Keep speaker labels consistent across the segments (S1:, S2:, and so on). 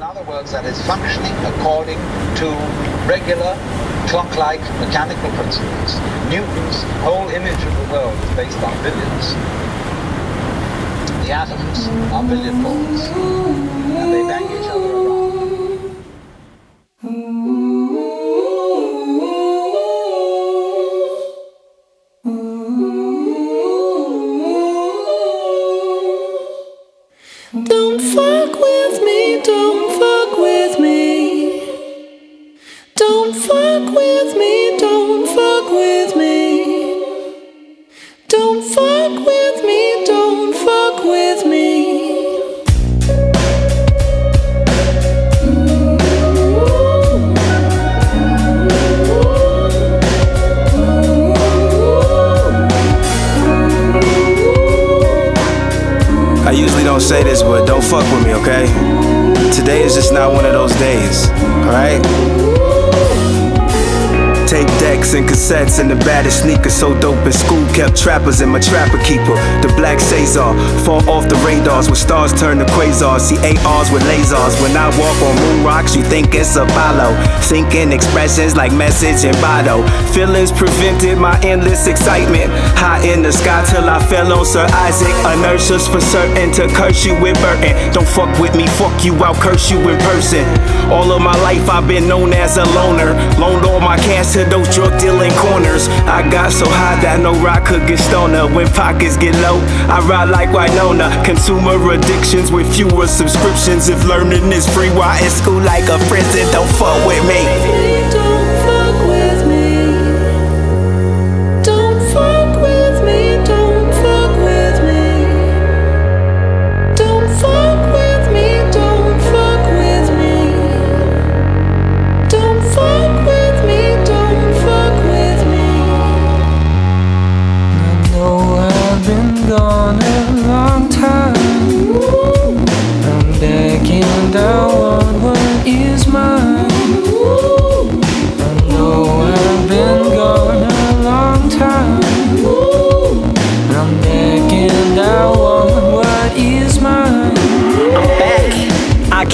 S1: In other words, that is functioning according to regular clock-like mechanical principles. Newton's whole image of the world is based on billiards. The atoms are billiard balls, and they bang
S2: Don't fuck with me, don't fuck with me.
S3: I usually don't say this, but don't fuck with me, okay? Today is just not one of those days, alright? Tape decks and cassettes and the baddest sneakers so dope in school kept trappers in my trapper keeper. The black Cesar fall off the radars when stars turn to quasars. See ARs with lasers. When I walk on moon rocks, you think it's Apollo. Thinking expressions like message and bottle. Feelings prevented my endless excitement. High in the sky till I fell on Sir Isaac. Inertia's for certain to curse you with Burton. Don't fuck with me, fuck you, I'll curse you in person. All of my life I've been known as a loner. Loaned all my cash to those drug dealing corners. I got so high that no rock could get stoner. When pockets get low, I ride like Winona. Consumer addictions with fewer subscriptions. If learning is free, why is school like a friend prison? Don't fuck with me.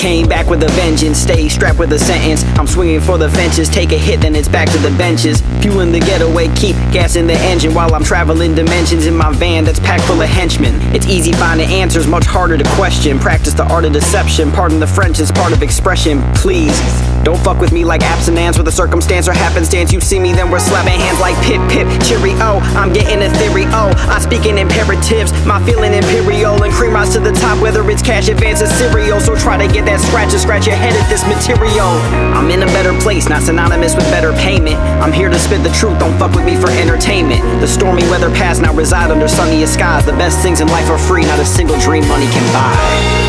S4: Came back with a vengeance, stay strapped with a sentence. I'm swinging for the fences, take a hit, then it's back to the benches. Fueling the getaway, keep gassing the engine while I'm traveling dimensions in my van that's packed full of henchmen. It's easy finding answers, much harder to question. Practice the art of deception, pardon the French is part of expression, please. Don't fuck with me like abstinence with a circumstance or happenstance. You see me, then we're slapping hands like pip pip, cheerio. I'm getting a theory, oh, I speak in imperatives. My feeling imperial and cream rise to the top, whether it's cash advances, cereal. So try to get that scratch and scratch your head at this material. I'm in a better place, not synonymous with better payment. I'm here to spit the truth, don't fuck with me for entertainment. The stormy weather past, now reside under sunnier skies. The best things in life are free, not a single dream money can buy.